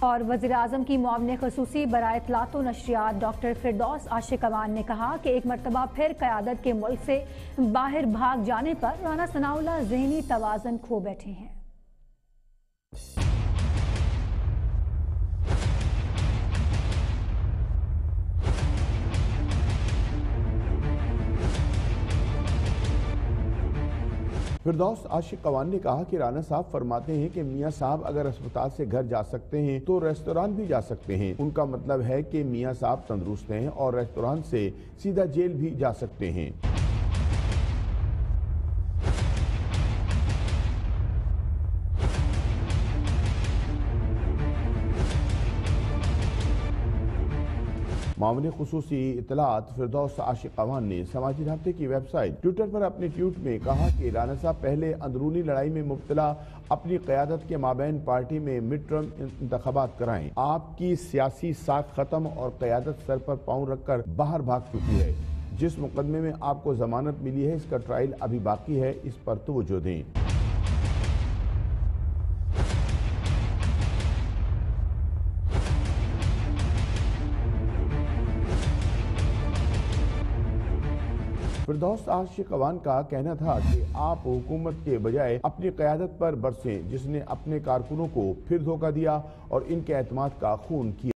اور وزیراعظم کی معاون خصوصی برائے اطلاعات و نشریات ڈاکٹر فردوس عاشق امان نے کہا کہ ایک مرتبہ پھر قیادت کے ملک سے باہر بھاگ جانے پر رانا ثناءاللہ ذہنی توازن کھو بیٹھے ہیں۔ فردوس عاشق قوان نے کہا کہ رانا صاحب فرماتے ہیں کہ میاں صاحب اگر اسپتال سے گھر جا سکتے ہیں تو ریستوران بھی جا سکتے ہیں۔ ان کا مطلب ہے کہ میاں صاحب تندرست ہیں اور ریستوران سے سیدھا جیل بھی جا سکتے ہیں۔ معاون خصوصی اطلاعات فردوس عاشق اوان نے سماجی رابطے کی ویب سائٹ ٹویٹر پر اپنے ٹویٹ میں کہا کہ رانا صاحب پہلے اندرونی لڑائی میں مبتلا اپنی قیادت کے مابین پارٹی میں مڈ ٹرم انتخابات کرائیں۔ آپ کی سیاسی ساکھ ختم اور قیادت سر پر پاؤں رکھ کر باہر بھاگ چکی ہے۔ جس مقدمے میں آپ کو ضمانت ملی ہے، اس کا ٹرائل ابھی باقی ہے، اس پر توجہ دیں۔ فردوس عاشق اوان کا کہنا تھا کہ آپ حکومت کے بجائے اپنی قیادت پر برسیں، جس نے اپنے کارکنوں کو پھر دھوکہ دیا اور ان کے اعتماد کا خون کیا۔